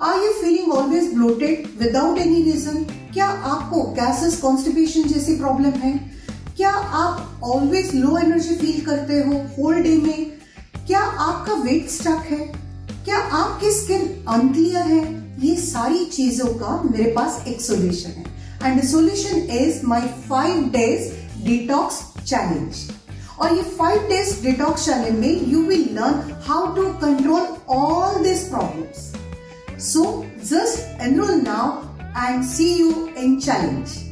Are you feeling always bloated without any reason क्या आपको gases constipation जैसी problem है? क्या आप ऑलवेज लो एनर्जी फील करते हो होल डे में? क्या आपका वेट स्टक है? क्या आपकी स्किन अनक्लियर है? ये सारी चीज़ों का मेरे पास एक सोल्यूशन है। And solution is my five days detox challenge और ये फाइव डेज़ डिटॉक्स चैलेंज में you will learn how to control all this problems So just enroll now and see you in challenge.